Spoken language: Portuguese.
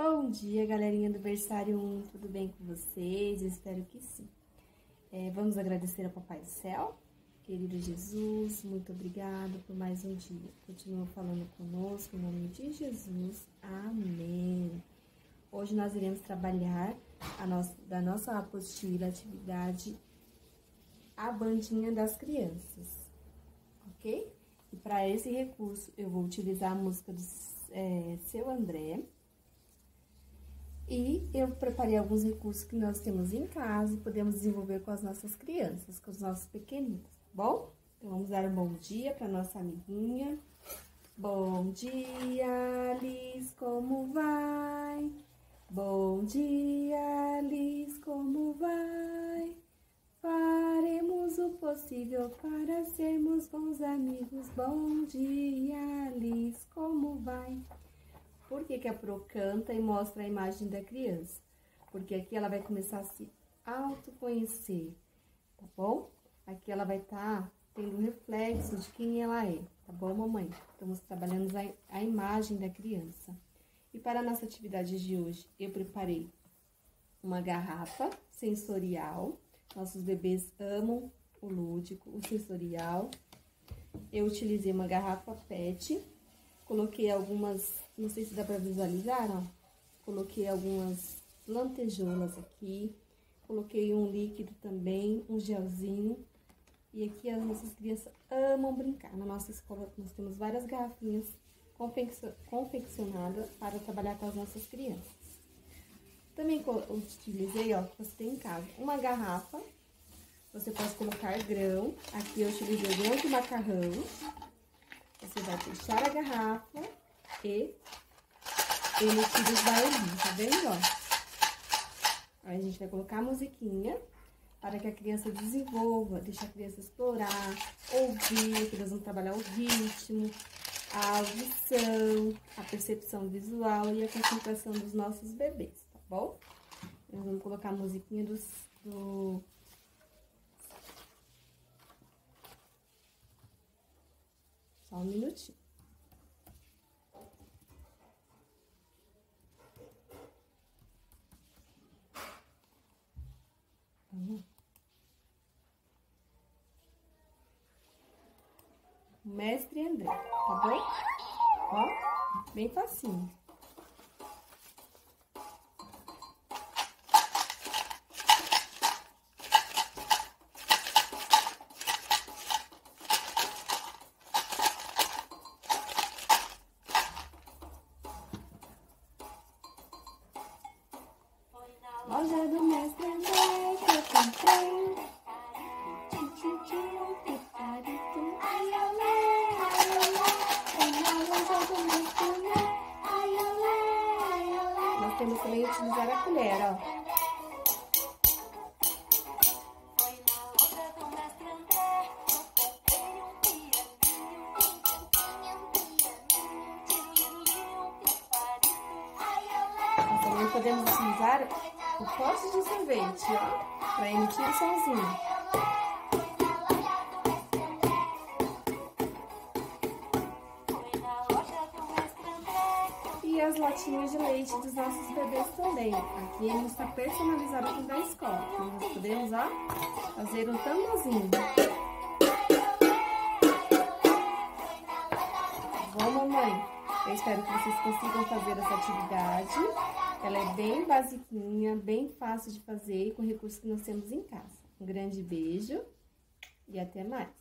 Bom dia, galerinha do Berçário 1, tudo bem com vocês? Espero que sim. É, vamos agradecer ao Papai do Céu, querido Jesus, muito obrigado por mais um dia. Continua falando conosco, em nome de Jesus, amém. Hoje nós iremos trabalhar a nossa, da nossa apostila, atividade A Bandinha das Crianças, ok? E para esse recurso, eu vou utilizar a música do é, Seu André. E eu preparei alguns recursos que nós temos em casa e podemos desenvolver com as nossas crianças, com os nossos pequeninos, tá bom? Então, vamos dar um bom dia para nossa amiguinha. Bom dia, Liz, como vai? Bom dia, Liz, como vai? Faremos o possível para sermos bons amigos. Bom dia, Liz, como vai? Por que, que a Pro canta e mostra a imagem da criança? Porque aqui ela vai começar a se autoconhecer, tá bom? Aqui ela vai estar tá tendo um reflexo de quem ela é, tá bom, mamãe? Estamos trabalhando a, a imagem da criança. E para a nossa atividade de hoje, eu preparei uma garrafa sensorial nossos bebês amam o lúdico, o sensorial. Eu utilizei uma garrafa PET, coloquei algumas, não sei se dá para visualizar, ó. Coloquei algumas lantejoulas aqui, coloquei um líquido também, um gelzinho. E aqui as nossas crianças amam brincar. Na nossa escola nós temos várias garrafinhas confeccionadas para trabalhar com as nossas crianças. Também utilizei, ó, que você tem em casa, uma garrafa. Você pode colocar grão. Aqui eu utilizei grão de macarrão. Você vai fechar a garrafa e emitir os barulhinhos, tá vendo? Aí a gente vai colocar a musiquinha para que a criança desenvolva, deixe a criança explorar, ouvir, que nós vamos trabalhar o ritmo, a audição, a percepção visual e a concentração dos nossos bebês bom? Nós vamos colocar a musiquinha do... do... Só um minutinho. Mestre André, tá bom? Ó, bem facinho. Loja do mestre André que eu comprei. Nós temos também utilizar a colher, ó. podemos utilizar o pote de sorvete, ó, para emitir o somzinho. E as latinhas de leite dos nossos bebês também. Aqui ele está personalizado aqui da escola. Nós podemos, ó, fazer um tamborzinho. Bom, mamãe? Eu espero que vocês consigam fazer essa atividade. Ela é bem basiquinha, bem fácil de fazer com recursos que nós temos em casa. Um grande beijo e até mais!